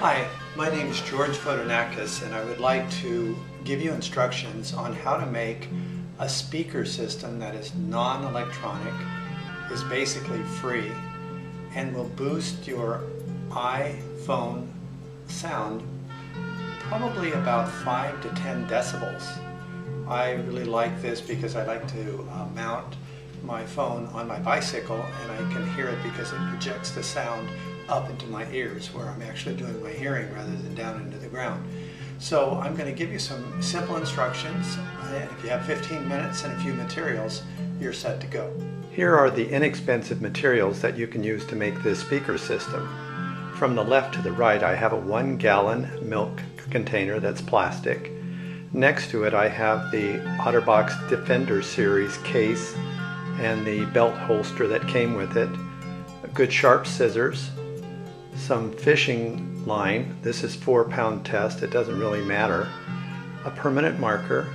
Hi, my name is George Fotinakes and I would like to give you instructions on how to make a speaker system that is non-electronic, is basically free, and will boost your iPhone sound probably about 5 to 10 decibels. I really like this because I like to uh, mount my phone on my bicycle and I can hear it because it projects the sound up into my ears where I'm actually doing my hearing rather than down into the ground. So I'm going to give you some simple instructions and if you have 15 minutes and a few materials, you're set to go. Here are the inexpensive materials that you can use to make this speaker system. From the left to the right I have a one gallon milk container that's plastic. Next to it I have the OtterBox Defender series case and the belt holster that came with it, good sharp scissors, some fishing line, this is four pound test, it doesn't really matter, a permanent marker,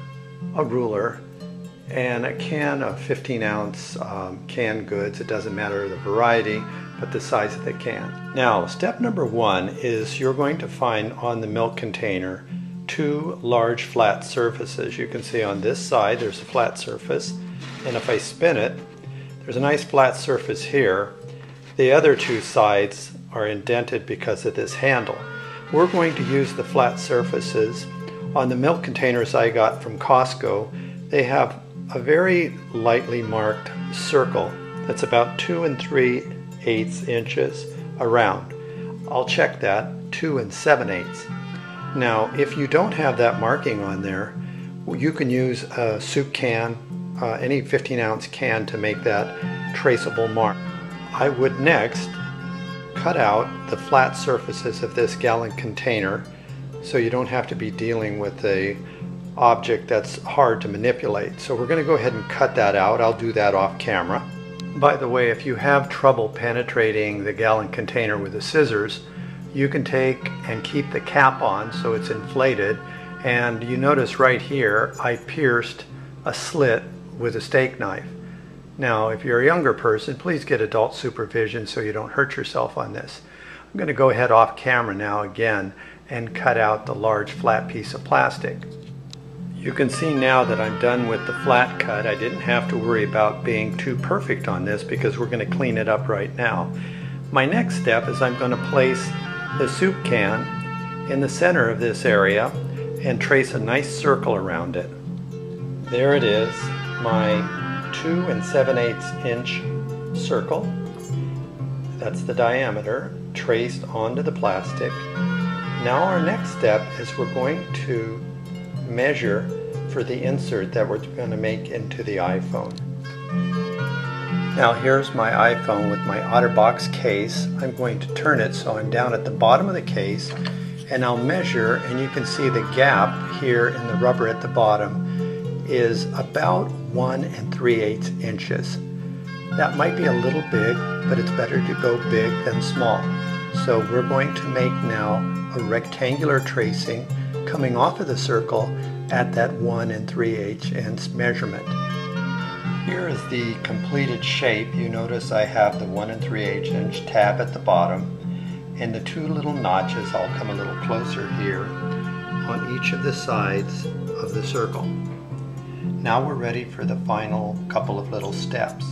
a ruler, and a can of 15 ounce um, canned goods. It doesn't matter the variety, but the size of the can. Now, step number one is you're going to find on the milk container two large flat surfaces. You can see on this side there's a flat surface, and if I spin it, there's a nice flat surface here. The other two sides are indented because of this handle. We're going to use the flat surfaces. On the milk containers I got from Costco, they have a very lightly marked circle that's about two and three eighths inches around. I'll check that, two and seven eighths. Now, if you don't have that marking on there, you can use a soup can, uh, any 15 ounce can to make that traceable mark. I would next cut out the flat surfaces of this gallon container so you don't have to be dealing with a object that's hard to manipulate. So we're going to go ahead and cut that out. I'll do that off camera. By the way, if you have trouble penetrating the gallon container with the scissors, you can take and keep the cap on so it's inflated. And you notice right here, I pierced a slit with a steak knife. Now, if you're a younger person, please get adult supervision so you don't hurt yourself on this. I'm going to go ahead off camera now again and cut out the large flat piece of plastic. You can see now that I'm done with the flat cut. I didn't have to worry about being too perfect on this because we're going to clean it up right now. My next step is I'm going to place the soup can in the center of this area and trace a nice circle around it. There it is, my 2 and 7 8 inch circle. That's the diameter traced onto the plastic. Now our next step is we're going to measure for the insert that we're going to make into the iPhone. Now here's my iPhone with my OtterBox case. I'm going to turn it so I'm down at the bottom of the case and I'll measure and you can see the gap here in the rubber at the bottom is about 1 and 3 8 inches. That might be a little big, but it's better to go big than small. So we're going to make now a rectangular tracing coming off of the circle at that 1 and 3 8 inch measurement. Here is the completed shape. You notice I have the 1 and 3 8 inch tab at the bottom and the two little notches, I'll come a little closer here, on each of the sides of the circle. Now we're ready for the final couple of little steps.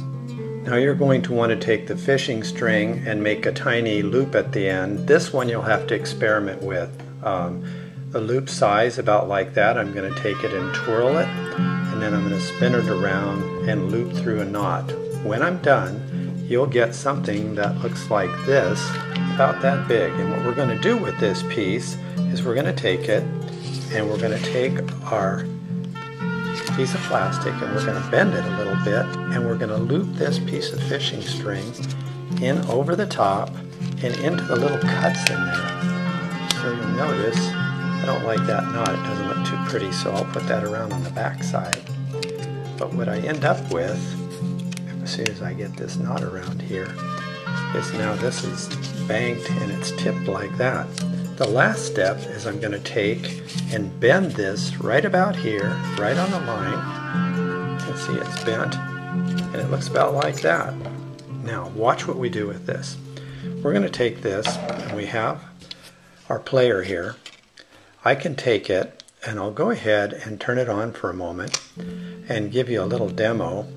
Now you're going to want to take the fishing string and make a tiny loop at the end. This one you'll have to experiment with. Um, the loop size about like that. I'm going to take it and twirl it and then I'm going to spin it around and loop through a knot. When I'm done you'll get something that looks like this about that big and what we're going to do with this piece is we're going to take it and we're going to take our piece of plastic and we're going to bend it a little bit and we're going to loop this piece of fishing string in over the top and into the little cuts in there. So you'll notice I don't like that knot, it doesn't look too pretty, so I'll put that around on the back side. But what I end up with, as soon as I get this knot around here, is now this is banked and it's tipped like that. The last step is I'm going to take and bend this right about here, right on the line. You can see it's bent and it looks about like that. Now watch what we do with this. We're going to take this and we have our player here, I can take it and I'll go ahead and turn it on for a moment and give you a little demo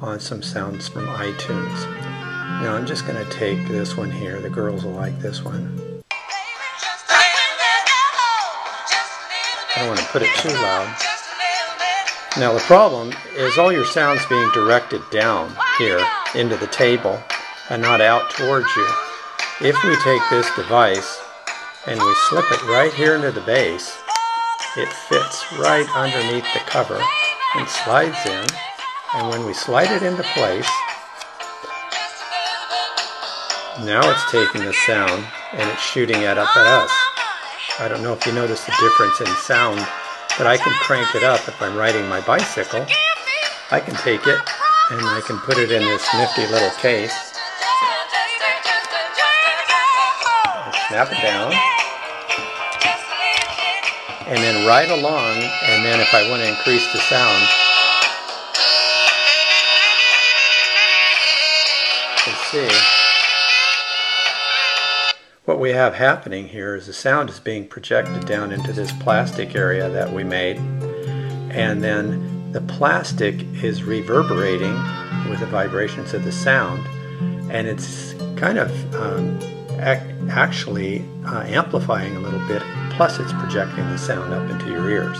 on some sounds from iTunes. Now I'm just going to take this one here. The girls will like this one. Don't want to put it too loud. Now the problem is all your sounds being directed down here into the table and not out towards you. If we take this device and we slip it right here into the base, it fits right underneath the cover and slides in. And when we slide it into place, now it's taking the sound and it's shooting it up at us. I don't know if you notice the difference in sound but I can crank it up if I'm riding my bicycle. I can take it and I can put it in this nifty little case. Snap it down. And then ride along and then if I want to increase the sound, you can see what we have happening here is the sound is being projected down into this plastic area that we made and then the plastic is reverberating with the vibrations of the sound and it's kind of um, ac actually uh, amplifying a little bit plus it's projecting the sound up into your ears.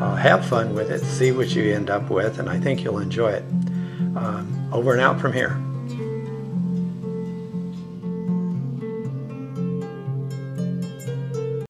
Uh, have fun with it, see what you end up with and I think you'll enjoy it. Um, over and out from here.